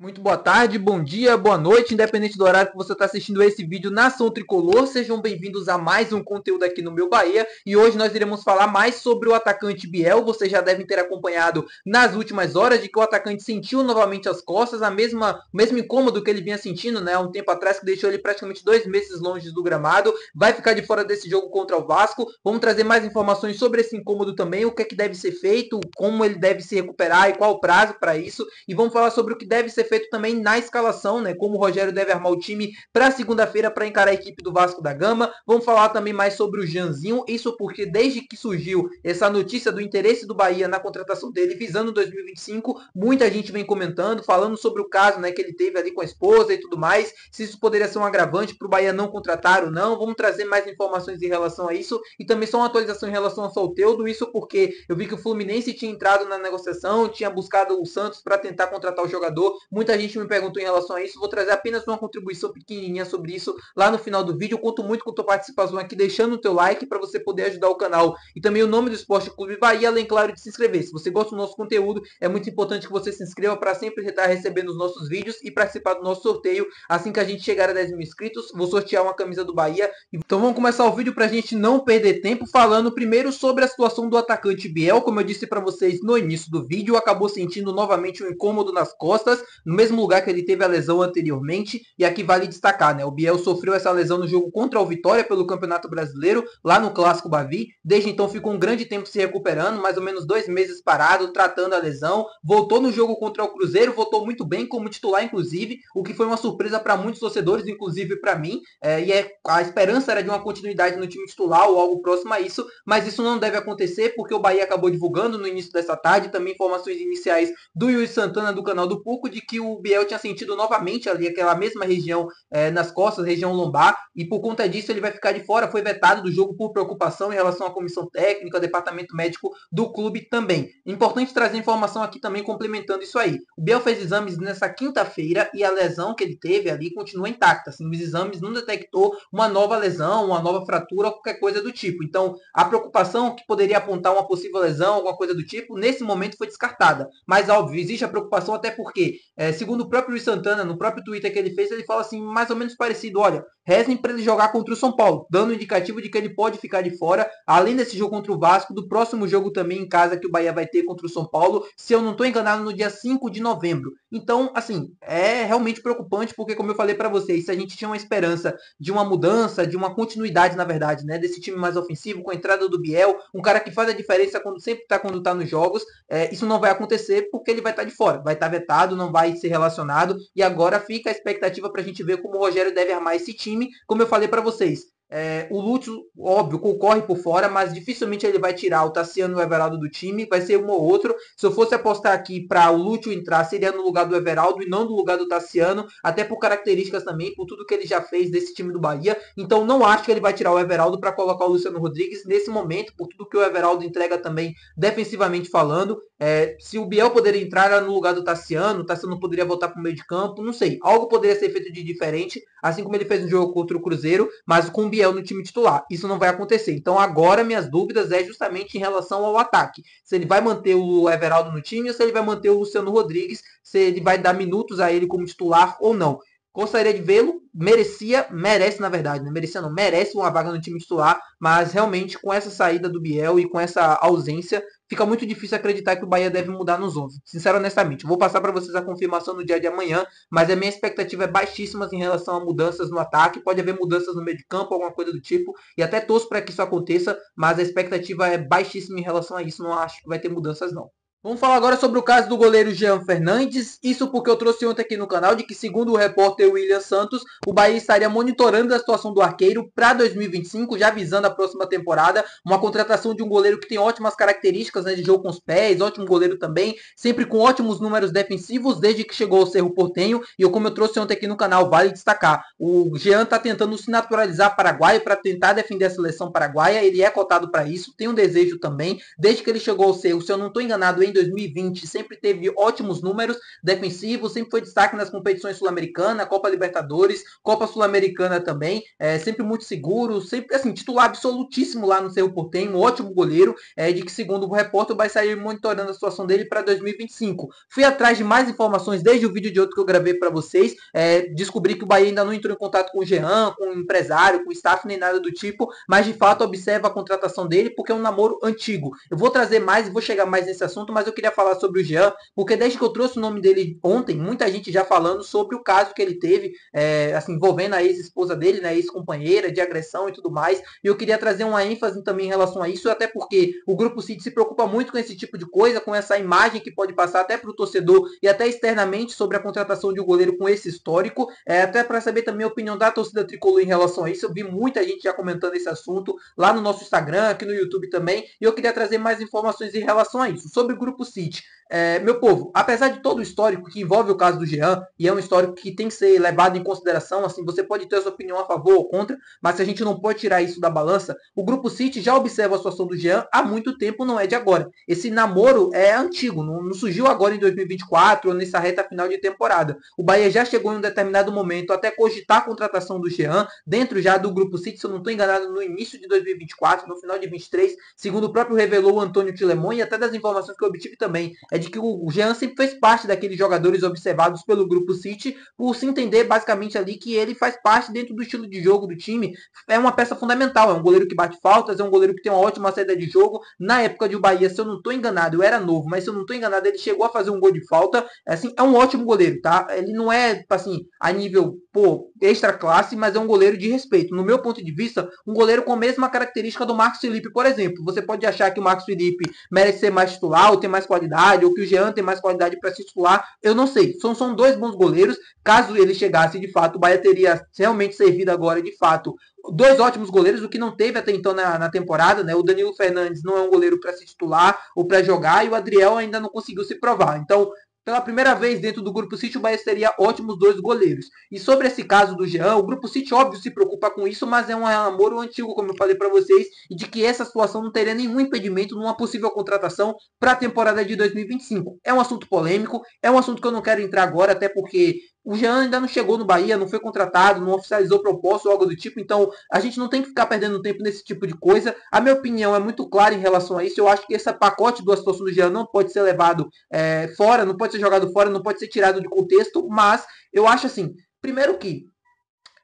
Muito boa tarde, bom dia, boa noite, independente do horário que você está assistindo esse vídeo Nação Tricolor, sejam bem-vindos a mais um conteúdo aqui no meu Bahia. E hoje nós iremos falar mais sobre o atacante Biel, vocês já devem ter acompanhado nas últimas horas de que o atacante sentiu novamente as costas, a mesma, o mesmo incômodo que ele vinha sentindo né, há um tempo atrás, que deixou ele praticamente dois meses longe do gramado, vai ficar de fora desse jogo contra o Vasco, vamos trazer mais informações sobre esse incômodo também, o que é que deve ser feito, como ele deve se recuperar e qual o prazo para isso, e vamos falar sobre o que deve ser feito também na escalação, né? Como o Rogério deve armar o time para segunda-feira para encarar a equipe do Vasco da Gama. Vamos falar também mais sobre o Janzinho, isso porque desde que surgiu essa notícia do interesse do Bahia na contratação dele visando 2025, muita gente vem comentando, falando sobre o caso, né, que ele teve ali com a esposa e tudo mais, se isso poderia ser um agravante para o Bahia não contratar ou não. Vamos trazer mais informações em relação a isso e também só uma atualização em relação ao Solteudo, isso porque eu vi que o Fluminense tinha entrado na negociação, tinha buscado o Santos para tentar contratar o jogador. Muita gente me perguntou em relação a isso. Vou trazer apenas uma contribuição pequenininha sobre isso lá no final do vídeo. Eu conto muito com a tua participação aqui, deixando o teu like para você poder ajudar o canal. E também o nome do Esporte Clube Bahia, além, claro, de se inscrever. Se você gosta do nosso conteúdo, é muito importante que você se inscreva para sempre estar recebendo os nossos vídeos e participar do nosso sorteio. Assim que a gente chegar a 10 mil inscritos, vou sortear uma camisa do Bahia. Então vamos começar o vídeo para a gente não perder tempo, falando primeiro sobre a situação do atacante Biel. Como eu disse para vocês no início do vídeo, acabou sentindo novamente um incômodo nas costas, no mesmo lugar que ele teve a lesão anteriormente. E aqui vale destacar, né? O Biel sofreu essa lesão no jogo contra o Vitória pelo Campeonato Brasileiro, lá no Clássico Bavi. Desde então ficou um grande tempo se recuperando, mais ou menos dois meses parado, tratando a lesão. Voltou no jogo contra o Cruzeiro, voltou muito bem como titular, inclusive, o que foi uma surpresa para muitos torcedores, inclusive para mim. É, e é, a esperança era de uma continuidade no time titular ou algo próximo a isso, mas isso não deve acontecer porque o Bahia acabou divulgando no início dessa tarde também informações iniciais do Yuri Santana do canal do Puco de que o Biel tinha sentido novamente ali aquela mesma região é, nas costas, região lombar, e por conta disso ele vai ficar de fora, foi vetado do jogo por preocupação em relação à comissão técnica, ao departamento médico do clube também. Importante trazer informação aqui também complementando isso aí. O Biel fez exames nessa quinta-feira e a lesão que ele teve ali continua intacta. Assim, os exames não detectou uma nova lesão, uma nova fratura, qualquer coisa do tipo. Então, a preocupação que poderia apontar uma possível lesão, alguma coisa do tipo, nesse momento foi descartada. Mas, óbvio, existe a preocupação até porque, é, segundo próprio Luiz Santana, no próprio Twitter que ele fez, ele fala assim, mais ou menos parecido, olha, rezem para ele jogar contra o São Paulo, dando um indicativo de que ele pode ficar de fora, além desse jogo contra o Vasco, do próximo jogo também em casa que o Bahia vai ter contra o São Paulo, se eu não estou enganado, no dia 5 de novembro. Então, assim, é realmente preocupante, porque como eu falei para vocês, se a gente tinha uma esperança de uma mudança, de uma continuidade, na verdade, né, desse time mais ofensivo, com a entrada do Biel, um cara que faz a diferença quando sempre está quando está nos jogos, é, isso não vai acontecer porque ele vai estar tá de fora, vai estar tá vetado, não vai ser relacionado, e agora fica a expectativa para a gente ver como o Rogério deve armar esse time. Como eu falei para vocês, é, o Lúcio, óbvio, concorre por fora, mas dificilmente ele vai tirar o Tassiano e o Everaldo do time. Vai ser um ou outro. Se eu fosse apostar aqui para o Lúcio entrar, seria no lugar do Everaldo e não no lugar do Tassiano, até por características também, por tudo que ele já fez desse time do Bahia. Então não acho que ele vai tirar o Everaldo para colocar o Luciano Rodrigues nesse momento, por tudo que o Everaldo entrega também defensivamente falando. É, se o Biel poderia entrar no lugar do Tassiano, o Tassiano poderia voltar para o meio de campo, não sei. Algo poderia ser feito de diferente, assim como ele fez no jogo contra o Cruzeiro, mas com o Biel no time titular. Isso não vai acontecer. Então agora minhas dúvidas é justamente em relação ao ataque. Se ele vai manter o Everaldo no time ou se ele vai manter o Luciano Rodrigues, se ele vai dar minutos a ele como titular ou não. Gostaria de vê-lo, merecia, merece na verdade, né? merecia não, merece uma vaga no time titular, mas realmente com essa saída do Biel e com essa ausência, fica muito difícil acreditar que o Bahia deve mudar nos 11. Sincero honestamente, vou passar para vocês a confirmação no dia de amanhã, mas a minha expectativa é baixíssima em relação a mudanças no ataque, pode haver mudanças no meio de campo, alguma coisa do tipo, e até torço para que isso aconteça, mas a expectativa é baixíssima em relação a isso, não acho que vai ter mudanças não. Vamos falar agora sobre o caso do goleiro Jean Fernandes. Isso porque eu trouxe ontem aqui no canal de que, segundo o repórter William Santos, o Bahia estaria monitorando a situação do arqueiro para 2025, já visando a próxima temporada. Uma contratação de um goleiro que tem ótimas características né, de jogo com os pés, ótimo goleiro também, sempre com ótimos números defensivos desde que chegou ao Cerro Portenho. E como eu trouxe ontem aqui no canal, vale destacar. O Jean está tentando se naturalizar paraguaio para tentar defender a seleção paraguaia. Ele é cotado para isso, tem um desejo também. Desde que ele chegou ao Cerro, se eu não estou enganado, em 2020 sempre teve ótimos números defensivos, sempre foi destaque nas competições sul-americanas, Copa Libertadores, Copa Sul-Americana também, é, sempre muito seguro, sempre assim, titular absolutíssimo lá no Cerro Portenho, um ótimo goleiro, é, de que segundo o repórter vai sair monitorando a situação dele para 2025. Fui atrás de mais informações desde o vídeo de outro que eu gravei para vocês, é, descobri que o Bahia ainda não entrou em contato com o Jean, com o empresário, com o staff, nem nada do tipo, mas de fato observa a contratação dele porque é um namoro antigo. Eu vou trazer mais e vou chegar mais nesse assunto, mas eu queria falar sobre o Jean, porque desde que eu trouxe o nome dele ontem, muita gente já falando sobre o caso que ele teve, é, assim, envolvendo a ex-esposa dele, né, ex-companheira, de agressão e tudo mais, e eu queria trazer uma ênfase também em relação a isso, até porque o Grupo City se preocupa muito com esse tipo de coisa, com essa imagem que pode passar até para o torcedor e até externamente sobre a contratação de um goleiro com esse histórico, é, até para saber também a opinião da torcida tricolor em relação a isso, eu vi muita gente já comentando esse assunto lá no nosso Instagram, aqui no YouTube também, e eu queria trazer mais informações em relação a isso. Sobre o Grupo City, é, meu povo, apesar de todo o histórico que envolve o caso do Jean, e é um histórico que tem que ser levado em consideração, assim, você pode ter a sua opinião a favor ou contra, mas se a gente não pode tirar isso da balança, o Grupo City já observa a situação do Jean há muito tempo, não é de agora. Esse namoro é antigo, não, não surgiu agora em 2024 ou nessa reta final de temporada. O Bahia já chegou em um determinado momento até cogitar a contratação do Jean, dentro já do Grupo City, se eu não estou enganado, no início de 2024, no final de 23, segundo o próprio revelou o Antônio Tilemon, e até das informações que eu obtive também, é de que o Jean sempre fez parte daqueles jogadores observados pelo grupo City, por se entender basicamente ali que ele faz parte dentro do estilo de jogo do time. É uma peça fundamental, é um goleiro que bate faltas, é um goleiro que tem uma ótima saída de jogo. Na época de Bahia, se eu não estou enganado, eu era novo, mas se eu não estou enganado, ele chegou a fazer um gol de falta. Assim, é um ótimo goleiro, tá? Ele não é, assim, a nível, pô, extra classe, mas é um goleiro de respeito. No meu ponto de vista, um goleiro com a mesma característica do Marcos Felipe, por exemplo. Você pode achar que o Marcos Felipe merece ser mais titular, ou ter mais qualidade, que o Jean tem mais qualidade para se titular, eu não sei. São, são dois bons goleiros. Caso ele chegasse de fato, o Bahia teria realmente servido agora de fato dois ótimos goleiros, o que não teve até então na, na temporada, né? O Danilo Fernandes não é um goleiro para se titular ou para jogar e o Adriel ainda não conseguiu se provar. Então, pela primeira vez dentro do Grupo City, o Bahia teria ótimos dois goleiros. E sobre esse caso do Jean, o Grupo City, óbvio, se preocupa com isso, mas é um namoro antigo, como eu falei para vocês, e de que essa situação não teria nenhum impedimento numa possível contratação para a temporada de 2025. É um assunto polêmico, é um assunto que eu não quero entrar agora, até porque o Jean ainda não chegou no Bahia, não foi contratado, não oficializou proposta ou algo do tipo, então a gente não tem que ficar perdendo tempo nesse tipo de coisa. A minha opinião é muito clara em relação a isso. Eu acho que esse pacote do situação do Jean não pode ser levado é, fora, não pode ser jogado fora, não pode ser tirado de contexto, mas eu acho assim, primeiro que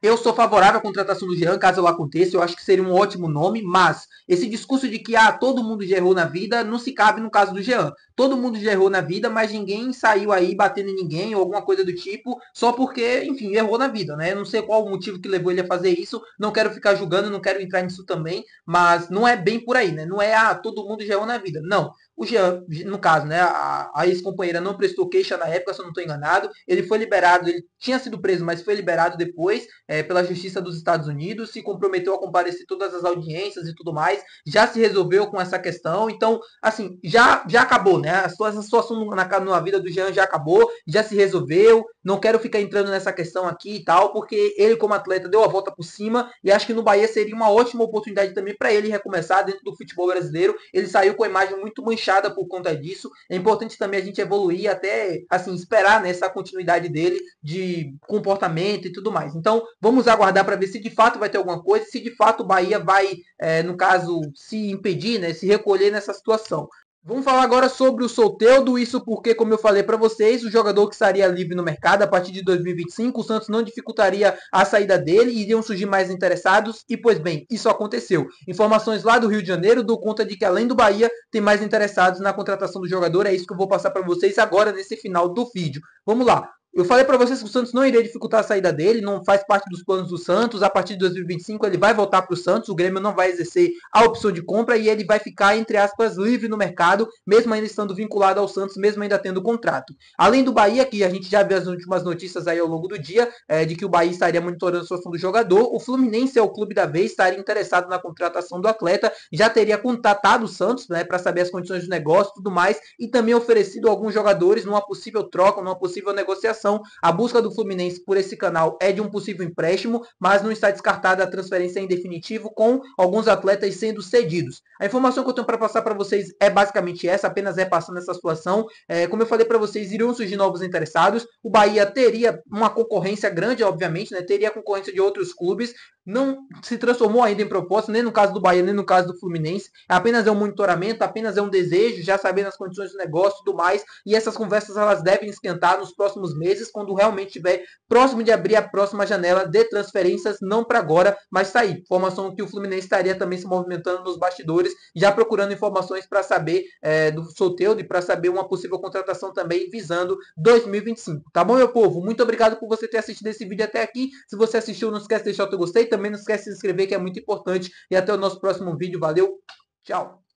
eu sou favorável à contratação do Jean, caso ela aconteça. Eu acho que seria um ótimo nome, mas esse discurso de que ah, todo mundo já errou na vida não se cabe no caso do Jean. Todo mundo já errou na vida, mas ninguém saiu aí batendo ninguém ou alguma coisa do tipo, só porque, enfim, errou na vida, né? Não sei qual o motivo que levou ele a fazer isso. Não quero ficar julgando, não quero entrar nisso também, mas não é bem por aí, né? Não é ah, todo mundo já errou na vida. Não. O Jean, no caso, né, a, a ex-companheira não prestou queixa na época, se eu não estou enganado. Ele foi liberado, ele tinha sido preso, mas foi liberado depois é, pela Justiça dos Estados Unidos, se comprometeu a comparecer todas as audiências e tudo mais. Já se resolveu com essa questão. Então, assim, já, já acabou, né? A situação na, na vida do Jean já acabou, já se resolveu. Não quero ficar entrando nessa questão aqui e tal, porque ele, como atleta, deu a volta por cima e acho que no Bahia seria uma ótima oportunidade também para ele recomeçar dentro do futebol brasileiro. Ele saiu com a imagem muito manchada manchada por conta disso. É importante também a gente evoluir até assim esperar nessa né, continuidade dele de comportamento e tudo mais. Então vamos aguardar para ver se de fato vai ter alguma coisa, se de fato o Bahia vai, é, no caso, se impedir, né, se recolher nessa situação. Vamos falar agora sobre o Solteudo, isso porque, como eu falei para vocês, o jogador que estaria livre no mercado a partir de 2025, o Santos não dificultaria a saída dele, iriam surgir mais interessados, e pois bem, isso aconteceu. Informações lá do Rio de Janeiro dão conta de que além do Bahia, tem mais interessados na contratação do jogador, é isso que eu vou passar para vocês agora nesse final do vídeo. Vamos lá, eu falei para vocês que o Santos não iria dificultar a saída dele, não faz parte dos planos do Santos. A partir de 2025 ele vai voltar para o Santos, o Grêmio não vai exercer a opção de compra e ele vai ficar, entre aspas, livre no mercado, mesmo ainda estando vinculado ao Santos, mesmo ainda tendo contrato. Além do Bahia, que a gente já viu as últimas notícias aí ao longo do dia, é, de que o Bahia estaria monitorando a situação do jogador, o Fluminense é o clube da vez, estaria interessado na contratação do atleta, já teria contatado o Santos né, para saber as condições do negócio e tudo mais, e também oferecido alguns jogadores numa possível troca, numa possível negociação a busca do Fluminense por esse canal é de um possível empréstimo, mas não está descartada a transferência em definitivo, com alguns atletas sendo cedidos. A informação que eu tenho para passar para vocês é basicamente essa, apenas repassando essa situação. É, como eu falei para vocês, iriam surgir novos interessados. O Bahia teria uma concorrência grande, obviamente, né? teria concorrência de outros clubes. Não se transformou ainda em proposta, nem no caso do Bahia, nem no caso do Fluminense. Apenas é um monitoramento, apenas é um desejo, já sabendo as condições do negócio e tudo mais. E essas conversas elas devem esquentar nos próximos meses, quando realmente estiver próximo de abrir a próxima janela de transferências, não para agora, mas sair. Informação que o Fluminense estaria também se movimentando nos bastidores, já procurando informações para saber é, do Soteudo e para saber uma possível contratação também visando 2025. Tá bom, meu povo? Muito obrigado por você ter assistido esse vídeo até aqui. Se você assistiu, não esquece de deixar o teu gostei. Também não esquece de se inscrever, que é muito importante. E até o nosso próximo vídeo. Valeu, tchau!